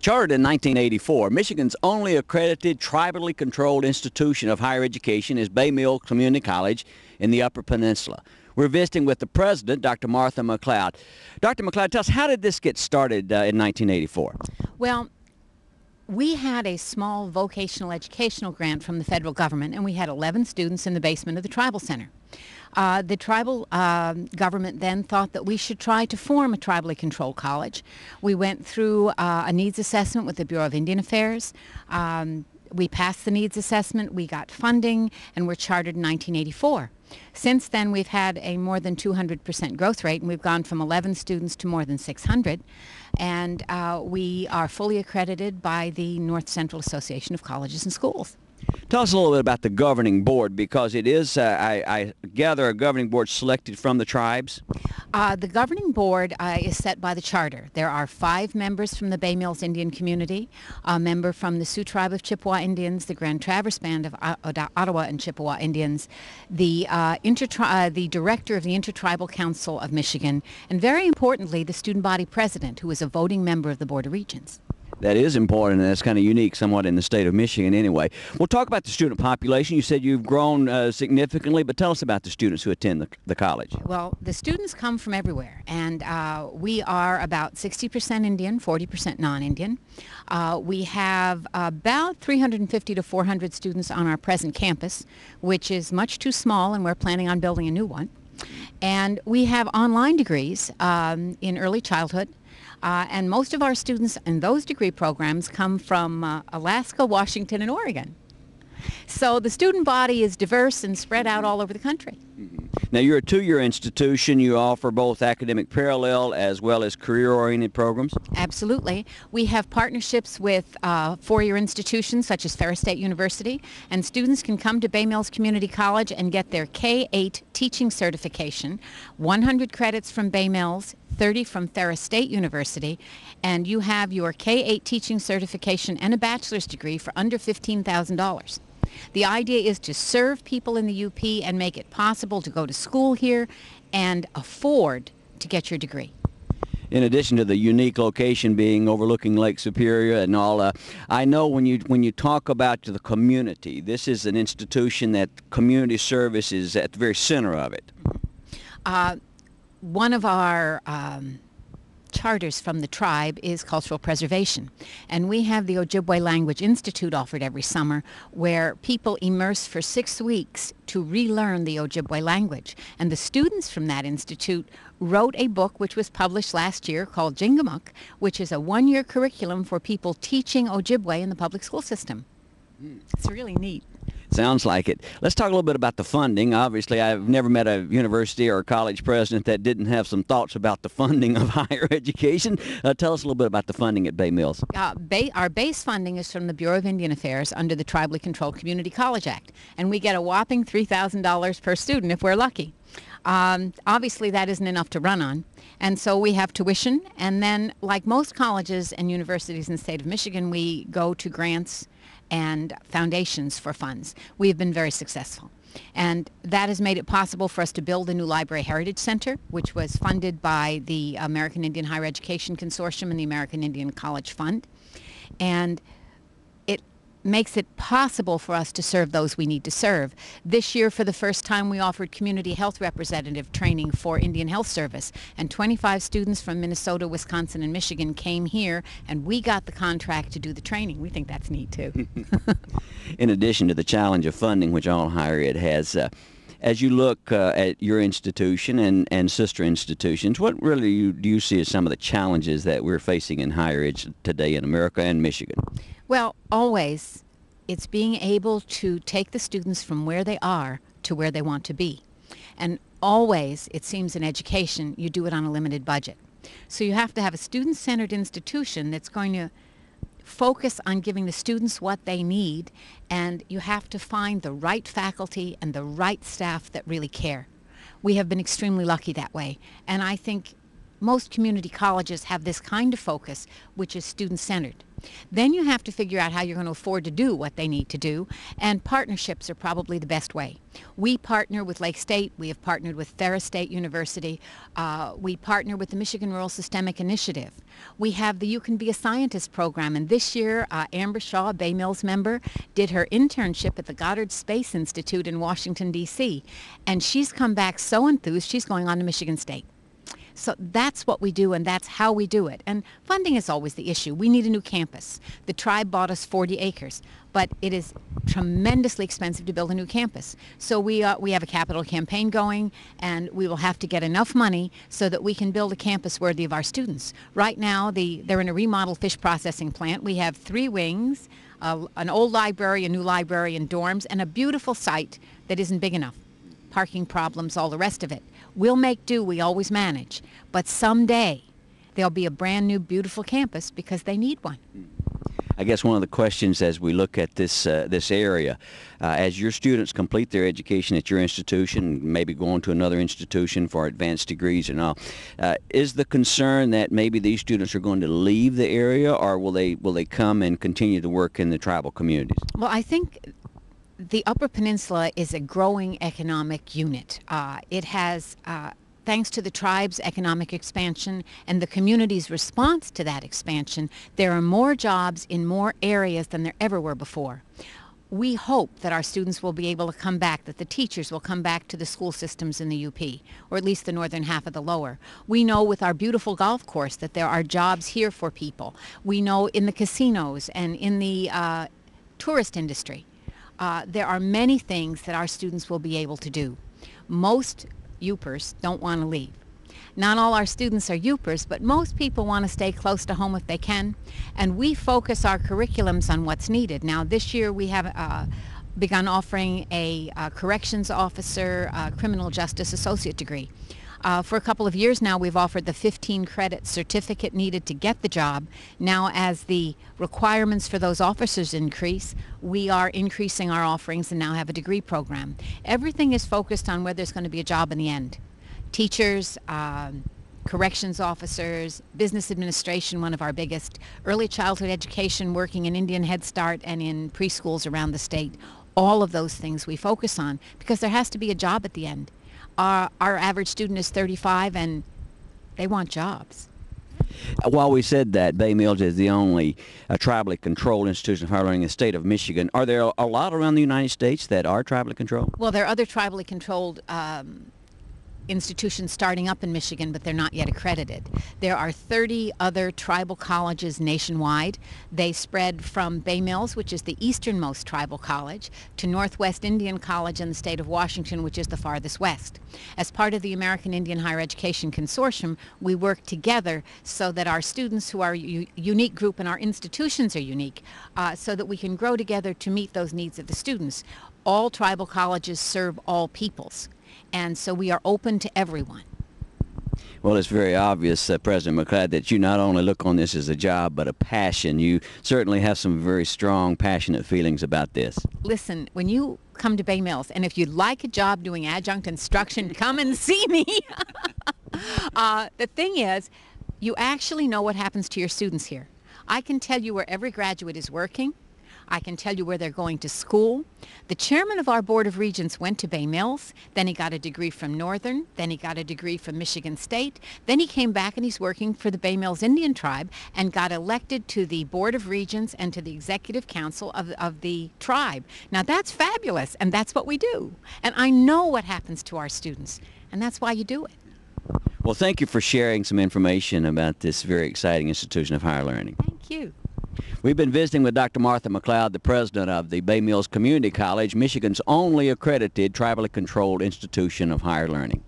Chartered in 1984, Michigan's only accredited tribally controlled institution of higher education is Bay Mills Community College in the Upper Peninsula. We're visiting with the president, Dr. Martha McLeod. Dr. McLeod, tell us, how did this get started uh, in 1984? Well, we had a small vocational educational grant from the federal government, and we had 11 students in the basement of the tribal center. Uh, the tribal uh, government then thought that we should try to form a tribally controlled college. We went through uh, a needs assessment with the Bureau of Indian Affairs. Um, we passed the needs assessment, we got funding, and we're chartered in 1984. Since then, we've had a more than 200% growth rate, and we've gone from 11 students to more than 600. And uh, we are fully accredited by the North Central Association of Colleges and Schools. Tell us a little bit about the governing board because it is, uh, I, I, gather, a governing board selected from the tribes. Uh, the governing board uh, is set by the charter. There are five members from the Bay Mills Indian community, a member from the Sault Tribe of Chippewa Indians, the Grand Traverse Band of Ottawa and Chippewa Indians, the, uh, uh, the director of the Intertribal Council of Michigan, and very importantly, the student body president, who is a voting member of the Board of Regents that is important and that's kind of unique somewhat in the state of Michigan anyway. We'll talk about the student population. You said you've grown uh, significantly, but tell us about the students who attend the, the college. Well, the students come from everywhere, and uh, we are about 60% Indian, 40% non-Indian. Uh, we have about 350 to 400 students on our present campus, which is much too small, and we're planning on building a new one. And we have online degrees um, in early childhood, uh, and most of our students in those degree programs come from uh, Alaska, Washington, and Oregon. So the student body is diverse and spread out all over the country. Mm-hmm. Now you're a two-year institution. You offer both academic parallel as well as career-oriented programs? Absolutely. We have partnerships with uh, four-year institutions such as Ferris State University, and students can come to Bay Mills Community College and get their K-8 teaching certification, 100 credits from Bay Mills, 30 from Ferris State University, and you have your K-8 teaching certification and a bachelor's degree for under $15,000. The idea is to serve people in the UP and make it possible to go to school here and afford to get your degree in addition to the unique location being overlooking Lake Superior and all, uh, I know when you when you talk about the community, this is an institution that community service is at the very center of it. Uh, one of our um, charters from the tribe is cultural preservation. And we have the Ojibwe Language Institute offered every summer where people immerse for six weeks to relearn the Ojibwe language. And the students from that institute wrote a book which was published last year called Jingamuk, which is a one-year curriculum for people teaching Ojibwe in the public school system. It's really neat. Sounds like it. Let's talk a little bit about the funding. Obviously, I've never met a university or a college president that didn't have some thoughts about the funding of higher education. Uh, tell us a little bit about the funding at Bay Mills. Uh, our base funding is from the Bureau of Indian Affairs under the Tribally Controlled Community College Act, and we get a whopping $3,000 per student if we're lucky. Um, obviously, that isn't enough to run on. And so we have tuition, and then, like most colleges and universities in the state of Michigan, we go to grants and foundations for funds. We have been very successful. And that has made it possible for us to build a new library heritage center, which was funded by the American Indian Higher Education Consortium and the American Indian College Fund. And makes it possible for us to serve those we need to serve. This year, for the first time, we offered community health representative training for Indian Health Service, and 25 students from Minnesota, Wisconsin, and Michigan came here, and we got the contract to do the training. We think that's neat, too. In addition to the challenge of funding, which all higher ed has, uh, as you look uh, at your institution and, and sister institutions, what really you, do you see as some of the challenges that we're facing in higher ed today in America and Michigan? Well, always. It's being able to take the students from where they are to where they want to be. And always, it seems in education, you do it on a limited budget. So you have to have a student-centered institution that's going to focus on giving the students what they need, and you have to find the right faculty and the right staff that really care. We have been extremely lucky that way, and I think most community colleges have this kind of focus, which is student-centered. Then you have to figure out how you're going to afford to do what they need to do, and partnerships are probably the best way. We partner with Lake State. We have partnered with Ferris State University. Uh, we partner with the Michigan Rural Systemic Initiative. We have the You Can Be a Scientist program, and this year uh, Amber Shaw, Bay Mills member, did her internship at the Goddard Space Institute in Washington, D.C., and she's come back so enthused she's going on to Michigan State. So that's what we do and that's how we do it. And funding is always the issue. We need a new campus. The tribe bought us 40 acres, but it is tremendously expensive to build a new campus. So we, uh, we have a capital campaign going and we will have to get enough money so that we can build a campus worthy of our students. Right now, the, they're in a remodeled fish processing plant. We have three wings, uh, an old library, a new library, and dorms, and a beautiful site that isn't big enough parking problems, all the rest of it. We'll make do, we always manage. But someday there'll be a brand new beautiful campus because they need one. I guess one of the questions as we look at this uh, this area, uh, as your students complete their education at your institution, maybe going to another institution for advanced degrees and all, uh, is the concern that maybe these students are going to leave the area, or will they will they come and continue to work in the tribal communities? Well, I think the Upper Peninsula is a growing economic unit. Uh, it has, uh, thanks to the tribe's economic expansion and the community's response to that expansion, there are more jobs in more areas than there ever were before. We hope that our students will be able to come back, that the teachers will come back to the school systems in the UP, or at least the northern half of the lower. We know with our beautiful golf course that there are jobs here for people. We know in the casinos and in the uh, tourist industry uh, there are many things that our students will be able to do. Most UPers don't want to leave. Not all our students are UPers, but most people want to stay close to home if they can, and we focus our curriculums on what's needed. Now, this year we have uh, begun offering a uh, corrections officer uh, criminal justice associate degree. Uh, for a couple of years now, we've offered the 15 credit certificate needed to get the job. Now, as the requirements for those officers increase, we are increasing our offerings and now have a degree program. Everything is focused on whether there's going to be a job in the end. Teachers, um, corrections officers, business administration, one of our biggest, early childhood education, working in Indian Head Start and in preschools around the state. All of those things we focus on because there has to be a job at the end our, our average student is 35 and they want jobs. While we said that Bay Mills is the only uh, tribally controlled institution of higher learning in the state of Michigan, are there a lot around the United States that are tribally controlled? Well, there are other tribally controlled um, institutions starting up in Michigan, but they're not yet accredited. There are 30 other tribal colleges nationwide. They spread from Bay Mills, which is the easternmost tribal college, to Northwest Indian College in the state of Washington, which is the farthest west. As part of the American Indian Higher Education Consortium, we work together so that our students who are a unique group and our institutions are unique, uh, so that we can grow together to meet those needs of the students. All tribal colleges serve all peoples. And so we are open to everyone. Well, it's very obvious, uh, President McLeod, that you not only look on this as a job, but a passion. You certainly have some very strong, passionate feelings about this. Listen, when you come to Bay Mills, and if you'd like a job doing adjunct instruction, come and see me. uh, the thing is, you actually know what happens to your students here. I can tell you where every graduate is working. I can tell you where they're going to school. The chairman of our Board of Regents went to Bay Mills. Then he got a degree from Northern. Then he got a degree from Michigan State. Then he came back and he's working for the Bay Mills Indian Tribe and got elected to the Board of Regents and to the Executive Council of, of the tribe. Now that's fabulous and that's what we do. And I know what happens to our students and that's why you do it. Well, thank you for sharing some information about this very exciting institution of higher learning. Thank you. We've been visiting with Dr. Martha McLeod, the president of the Bay Mills Community College, Michigan's only accredited tribally controlled institution of higher learning.